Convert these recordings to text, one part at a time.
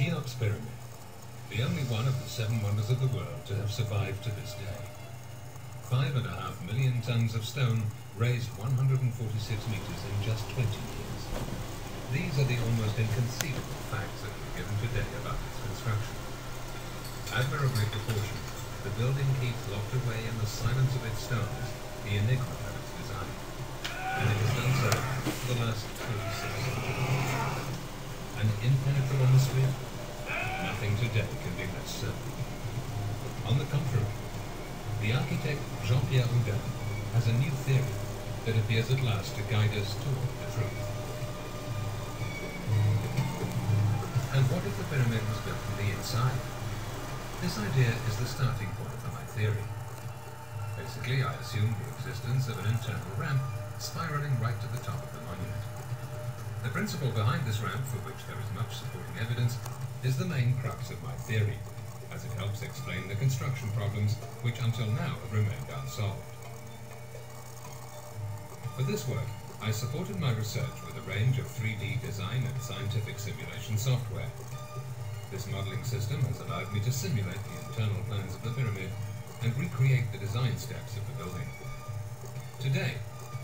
Cheops Pyramid, the only one of the seven wonders of the world to have survived to this day. Five and a half million tons of stone raised 146 meters in just 20 years. These are the almost inconceivable facts that are given today about its construction. Admirably proportioned, the building keeps locked away in the silence of its stones the enigma of its design. And it has done so for the last 36 years. An impenetrable mystery? Nothing today On the contrary, the architect Jean-Pierre Houdin has a new theory that appears at last to guide us toward the truth. And what if the pyramid was built from the inside? This idea is the starting point for my theory. Basically, I assume the existence of an internal ramp spiraling right to the top of the monument. The principle behind this ramp, for which there is much supporting evidence, is the main crux of my theory, as it helps explain the construction problems which until now have remained unsolved. For this work, I supported my research with a range of 3D design and scientific simulation software. This modeling system has allowed me to simulate the internal plans of the pyramid and recreate the design steps of the building. Today,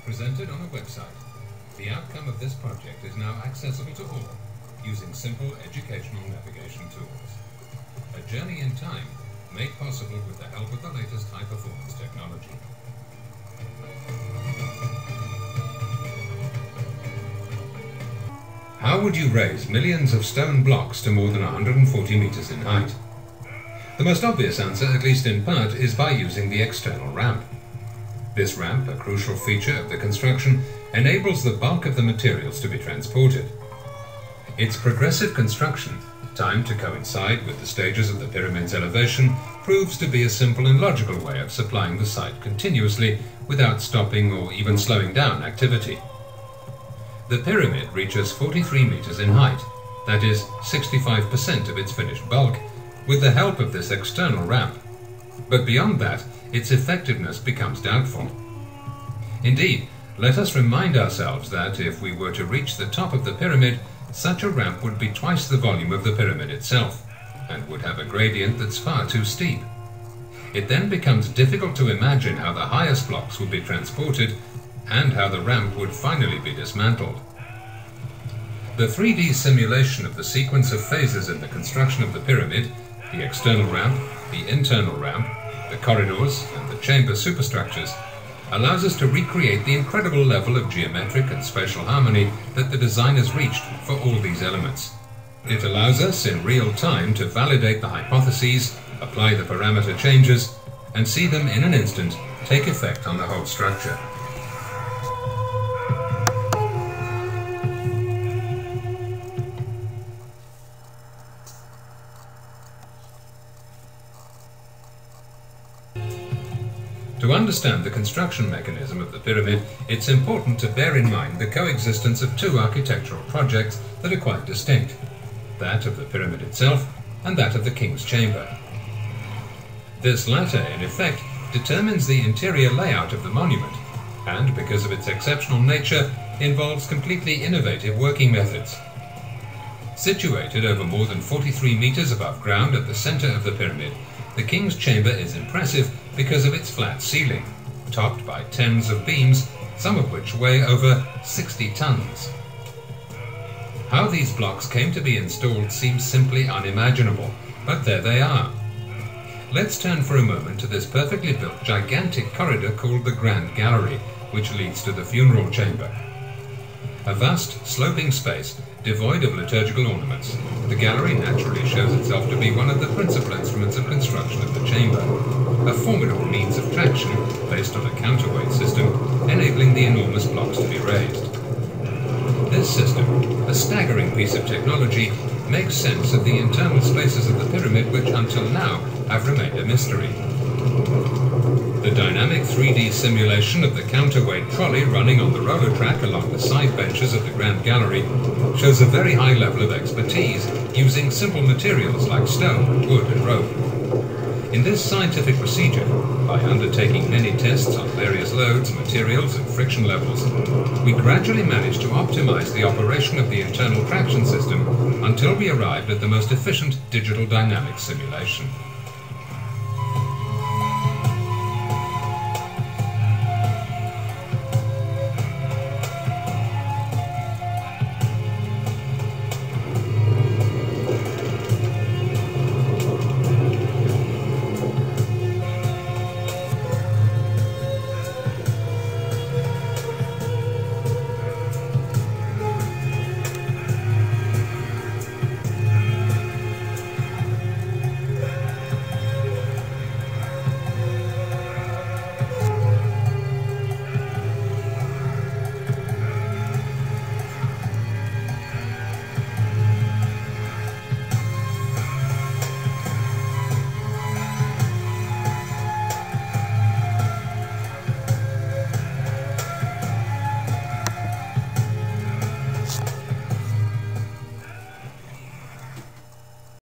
presented on a website, the outcome of this project is now accessible to all using simple educational navigation tools. A journey in time made possible with the help of the latest high-performance technology. How would you raise millions of stone blocks to more than 140 meters in height? The most obvious answer, at least in part, is by using the external ramp. This ramp, a crucial feature of the construction, enables the bulk of the materials to be transported. Its progressive construction, timed to coincide with the stages of the pyramid's elevation, proves to be a simple and logical way of supplying the site continuously without stopping or even slowing down activity. The pyramid reaches 43 meters in height, that is 65% of its finished bulk, with the help of this external ramp. But beyond that, its effectiveness becomes doubtful. Indeed, let us remind ourselves that if we were to reach the top of the pyramid, such a ramp would be twice the volume of the pyramid itself, and would have a gradient that's far too steep. It then becomes difficult to imagine how the highest blocks would be transported and how the ramp would finally be dismantled. The 3D simulation of the sequence of phases in the construction of the pyramid, the external ramp, the internal ramp, the corridors, and the chamber superstructures, allows us to recreate the incredible level of geometric and spatial harmony that the designers reached for all these elements. It allows us in real time to validate the hypotheses, apply the parameter changes, and see them in an instant take effect on the whole structure. To understand the construction mechanism of the pyramid, it's important to bear in mind the coexistence of two architectural projects that are quite distinct, that of the pyramid itself and that of the king's chamber. This latter, in effect, determines the interior layout of the monument, and because of its exceptional nature, involves completely innovative working methods. Situated over more than 43 meters above ground at the center of the pyramid, the king's chamber is impressive because of its flat ceiling, topped by tens of beams, some of which weigh over 60 tons. How these blocks came to be installed seems simply unimaginable, but there they are. Let's turn for a moment to this perfectly built gigantic corridor called the Grand Gallery, which leads to the funeral chamber. A vast, sloping space devoid of liturgical ornaments. The gallery naturally shows itself to be one of the principal instruments of construction of the chamber, a formidable means of traction based on a counterweight system, enabling the enormous blocks to be raised. This system, a staggering piece of technology, makes sense of the internal spaces of the pyramid which until now have remained a mystery. The dynamic 3D simulation of the counterweight trolley running on the roller track along the side benches of the Grand Gallery shows a very high level of expertise using simple materials like stone, wood and rope. In this scientific procedure, by undertaking many tests on various loads, materials, and friction levels, we gradually managed to optimize the operation of the internal traction system until we arrived at the most efficient digital dynamics simulation.